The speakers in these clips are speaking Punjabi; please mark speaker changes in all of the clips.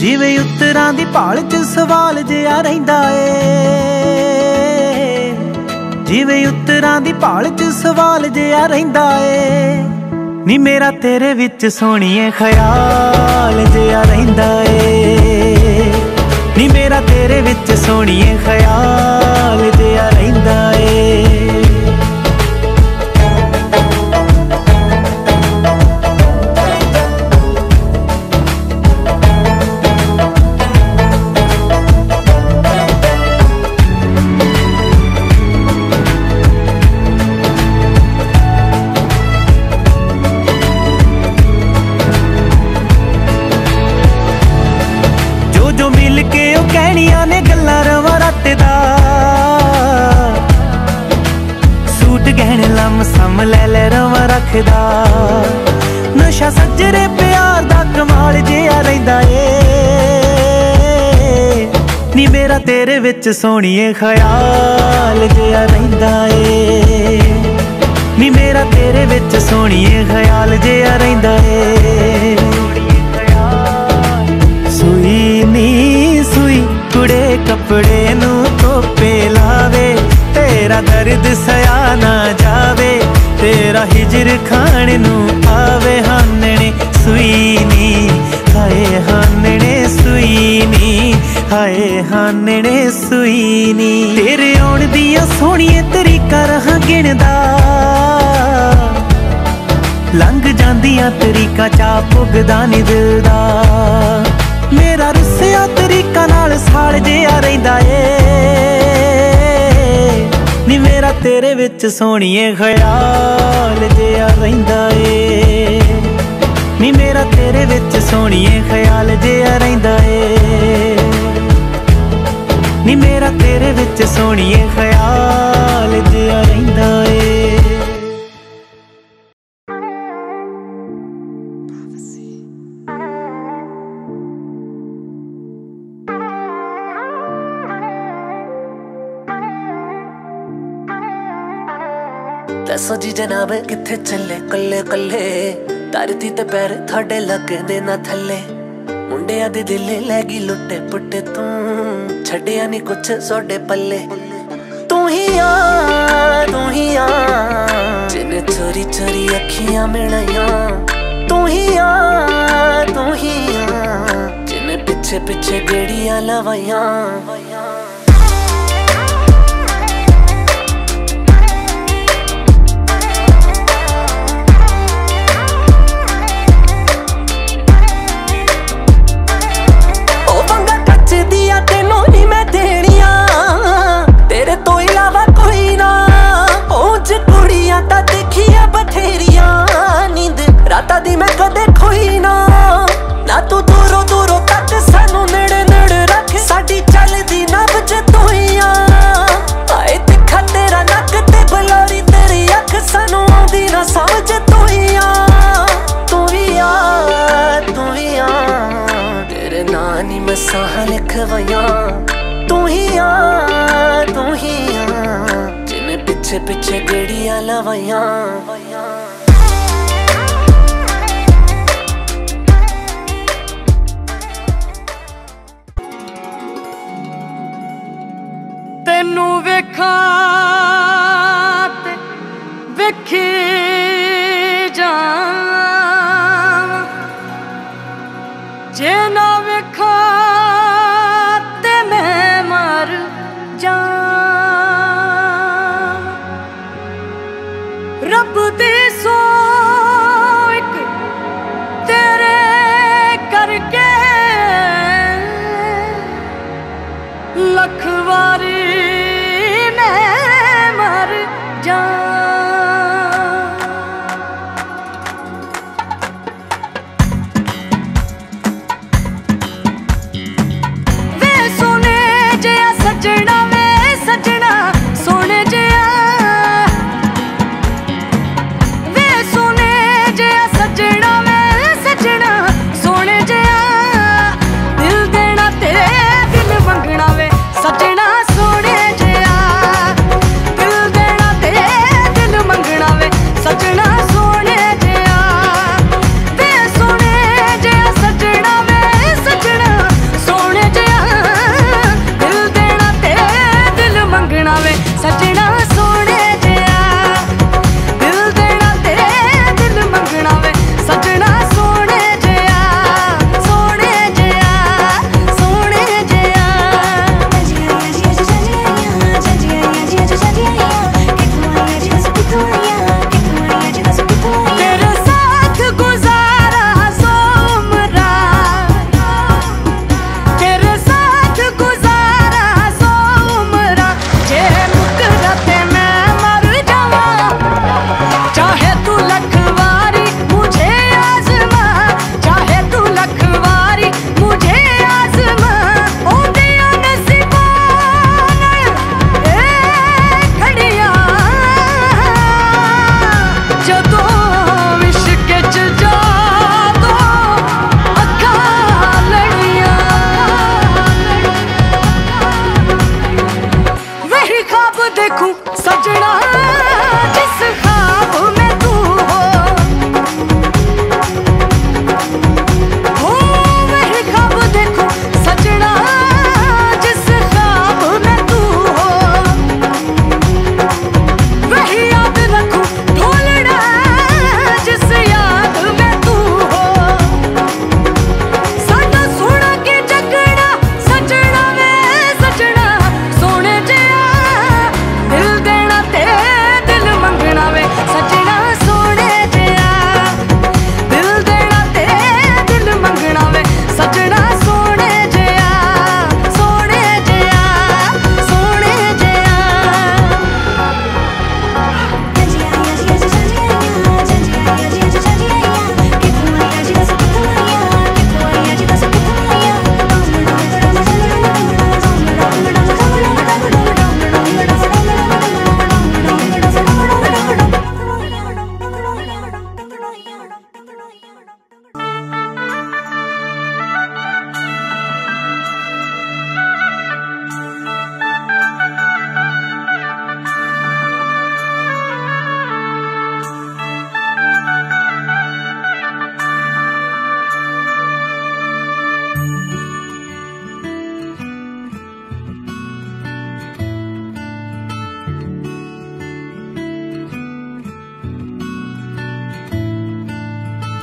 Speaker 1: ਜਿਵੇਂ ਉੱਤਰਾਂ ਦੀ ਭਾਲ 'ਚ ਸਵਾਲ ਜਿਆ ਰਹਿੰਦਾ ਏ। ਜਿਵੇਂ ਉੱਤਰਾਂ ਦੀ ਭਾਲ 'ਚ ਸਵਾਲ ਜਿਆ ਰਹਿੰਦਾ ਏ। ਨੀ ਮੇਰਾ ਤੇਰੇ ਵਿੱਚ ਸੋਹਣੀਏ ਖਿਆਲ ਜਿਆ ਰਹਿੰਦਾ ਏ। ਨੀ ਮੇਰਾ ਤੇਰੇ ਵਿੱਚ ਸੋਹਣੀਏ ਖਿਆਲ ਜਿਆ ਰਹਿੰਦਾ ਏ। ਸੂਟ ਗਹਿਣੇ ਲੰਮ ਸਮ ਲੈ ਲੈ ਰਵਾ ਰੱਖਦਾ। ਨਸ਼ਾ ਸੱਜਰੇ ਪਿਆਰ ਦਾ ਕਮਾਲ ਜਿਆ ਰਹਿੰਦਾ ਏ। ਨੀ ਮੇਰਾ ਤੇਰੇ ਵਿੱਚ ਸੋਹਣੀਏ ਖਿਆਲ ਜਿਆ ਰਹਿੰਦਾ ਏ। ਨੀ ਮੇਰਾ ਤੇਰੇ ਵਿੱਚ ਸੋਹਣੀਏ ਖਿਆਲ ਤੇਰਾ ਦਰਦ ਸਿਆ ਨਾ ਜਾਵੇ, ਤੇਰਾ ਹਿਜਰ ਖਾਣ ਨੂੰ ਆਵੇ ਹਾਨਣੇ ਸੂਈ ਨੀ, ਹਾਏ ਹਾਨਣੇ ਸੂਈ ਨੀ, ਹਾਏ ਹਾਨਣੇ ਸੂਈ ਨੀ। ਤੇਰੇ ਆਉਣ ਦੀਆਂ ਸੋਹਣੀਆਂ ਤਰੀਕਾ ਰਹਾ ਗਿਣਦਾ। ਲੰਘ ਜਾਂਦੀਆਂ ਤਰੀਕਾ ਚਾ ਪੁੱਗਦਾ ਨੀ ਦਿਲ ਦਾ ਮੇਰਾ ਰੁੱਸਿਆ ਤਰੀਕਾ ਨਾਲ ਸਾਲ ਜਿਆ ਰਹਿੰਦਾ ਏ। ਤੇਰੇ ਵਿੱਚ ਸੋਹਣੀਏ ਖਿਆਲ ਜਿਆ ਰਹਿੰਦਾ ਏ। ਨੀ ਮੇਰਾ ਤੇਰੇ ਵਿੱਚ ਸੋਹਣੀਏ ਖਿਆਲ ਜਿਆ ਰਹਿੰਦਾ ਏ। ਨੀ ਮੇਰਾ ਤੇਰੇ ਵਿੱਚ ਸੋਹਣੀਏ ਖਿਆਲ ਜਿਆ ਰਹਿੰਦਾ ਏ।
Speaker 2: ਦੱਸੋ ਜੀ ਜਨਾਬ, ਕਿੱਥੇ ਚੱਲੇ ਕੱਲੇ ਕੱਲੇ? ਧਰਤੀ ਤੇ ਪੈਰ ਤੁਹਾਡੇ ਲੱਗਦੇ ਨਾ ਥੱਲੇ। ਮੁੰਡਿਆਂ ਦੇ ਦਿਲ ਲੈ ਗਈ ਲੁੱਟੇ ਪੁੱਟੇ ਤੂੰ। ਛੱਡਿਆ ਨਹੀਂ ਕੁਛ ਸੋਡੇ ਪੱਲੇ। ਤੂੰ ਹੀ ਆ, ਤੂੰ ਹੀ ਆ। ਜਿਨੇ ਚੋਰੀ ਚੋਰੀ ਅੱਖੀਆਂ ਮਿਲਾਈਆਂ। ਤੂੰ ਹੀ ਆ, ਤੂੰ ਹੀ ਆ। ਜਿਨੇ ਪਿੱਛੇ ਪਿੱਛੇ ਗੇੜੀਆਂ ਲਵਾਈਆਂ। ਪਿੱਛੇ ਪਿੱਛੇ ਗੇੜੀਆਂ ਲਵਾਈਆਂ।
Speaker 3: ਤੈਨੂੰ ਵੇਖਾਂ ਤੇ ਵੇਖੀ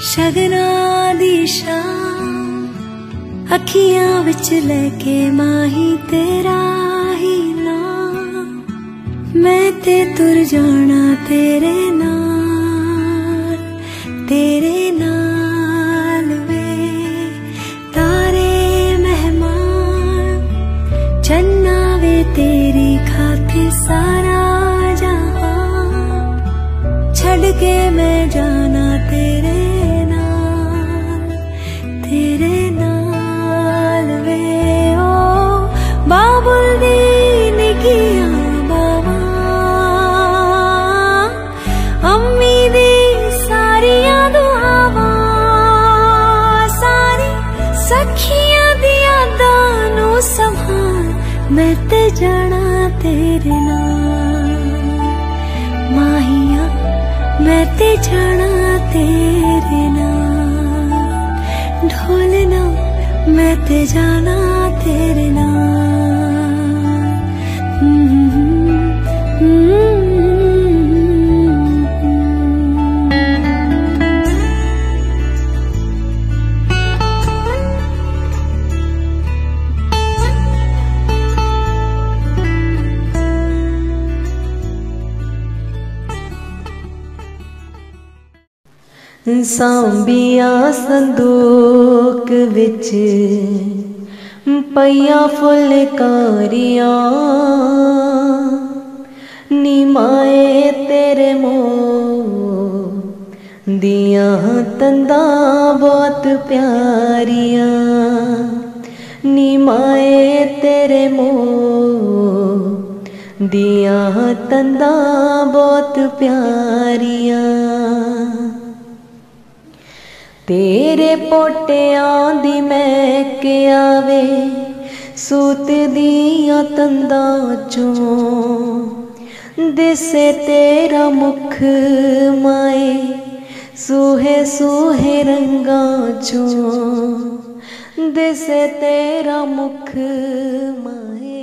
Speaker 4: ਸ਼ਗਨਾ ਦੀ ਸ਼ਾਮ ਅੱਖੀਆਂ ਵਿੱਚ ਲੈ ਕੇ ਮਾਹੀ ਤੇਰਾ ਹੀ ਨਾਮ। ਮੈਂ ਤੇ ਤੁਰ ਜਾਣਾ ਤੇਰੇ ਨਾਲ ਤੇਰੇ ਨਾਲ ਵੇ। ਤਾਰੇ ਮਹਿਮਾਨ, ਚੰਨਾ ਵੇ ਤੇਰੀ ਖਾतिर ਸਾਰਾ ਜਹਾਨ ਛੱਡ ਕੇ ਮੈਂ ਜਾ ਸਖੀਆਂ ਦੀ ਯਾਦਾਂ ਨੂੰ ਸੰਭਾਲ ਮੈਂ ਤੇ ਜਾਣਾ ਤੇਰੇ ਨਾਲ ਮਾਹੀਆ ਮੈਂ ਤੇ ਜਾਣਾ ਤੇਰੇ ਨਾਲ ਢੋਲਣਾ ਮੈਂ ਤੇ ਜਾਣਾ ਤੇਰੇ
Speaker 5: ਸਾਂਬੀਆਂ ਸੰਦੂਕ ਵਿੱਚ ਪਈਆਂ ਫੁਲਕਾਰੀਆਂ ਨਿਮਾਏ ਤੇਰੇ ਮੋਹ ਦੀਆਂ ਤੰਦਾਂ ਬਹੁਤ ਪਿਆਰੀਆਂ ਨਿਮਾਏ ਤੇਰੇ ਮੋਹ ਦੀਆਂ ਤੰਦਾਂ ਬਹੁਤ ਪਿਆਰੀਆਂ ਤੇਰੇ ਪੋਟਿਆਂ ਦੀ ਮਹਿਕ ਆਵੇ ਸੂਤ ਦੀਆਂ ਤੰਦਾਂ ਚੋਂ। ਦਿਸੇ ਤੇਰਾ ਮੁਖ ਮਾਏ, ਸੂਹੇ ਸੂਹੇ ਰੰਗਾਂ ਚੋਂ। ਦਿਸੇ ਤੇਰਾ ਮੁਖ ਮਾਏ।